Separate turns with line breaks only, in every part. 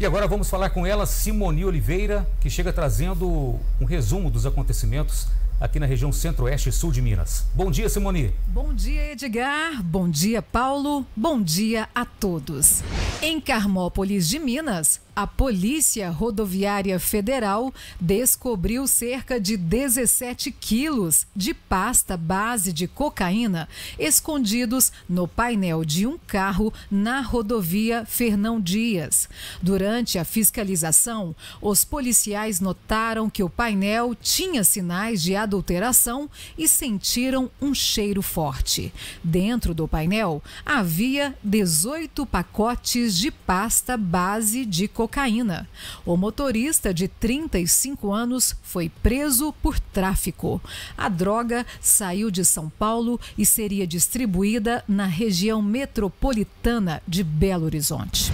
E agora vamos falar com ela, Simone Oliveira, que chega trazendo um resumo dos acontecimentos aqui na região centro-oeste e sul de Minas. Bom dia, Simone.
Bom dia, Edgar. Bom dia, Paulo. Bom dia a todos. Em Carmópolis de Minas, a Polícia Rodoviária Federal descobriu cerca de 17 quilos de pasta base de cocaína escondidos no painel de um carro na rodovia Fernão Dias. Durante a fiscalização, os policiais notaram que o painel tinha sinais de adulteração e sentiram um cheiro forte. Dentro do painel havia 18 pacotes de pasta base de cocaína. O motorista de 35 anos foi preso por tráfico. A droga saiu de São Paulo e seria distribuída na região metropolitana de Belo Horizonte.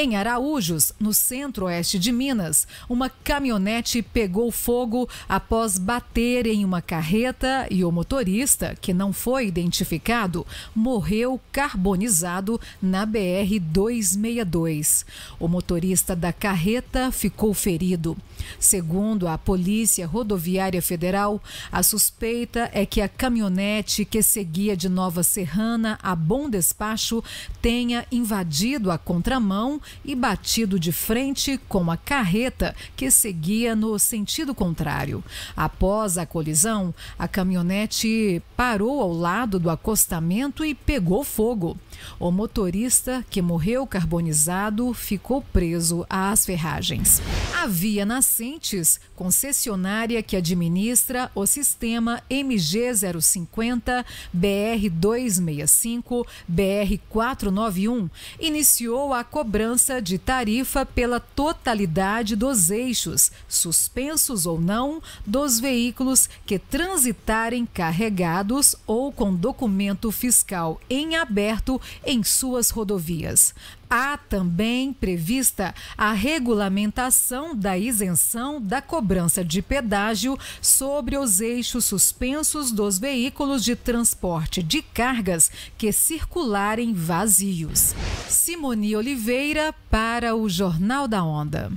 Em Araújos, no centro-oeste de Minas, uma caminhonete pegou fogo após bater em uma carreta e o motorista, que não foi identificado, morreu carbonizado na BR-262. O motorista da carreta ficou ferido. Segundo a Polícia Rodoviária Federal, a suspeita é que a caminhonete que seguia de Nova Serrana a Bom Despacho tenha invadido a contramão e batido de frente com a carreta que seguia no sentido contrário. Após a colisão, a caminhonete parou ao lado do acostamento e pegou fogo. O motorista, que morreu carbonizado, ficou preso às ferragens. A Via Nascentes, concessionária que administra o sistema MG 050 BR 265 BR 491, iniciou a cobrança de tarifa pela totalidade dos eixos, suspensos ou não, dos veículos que transitarem carregados ou com documento fiscal em aberto em suas rodovias. Há também prevista a regulamentação da isenção da cobrança de pedágio sobre os eixos suspensos dos veículos de transporte de cargas que circularem vazios. Simone Oliveira para o Jornal da Onda.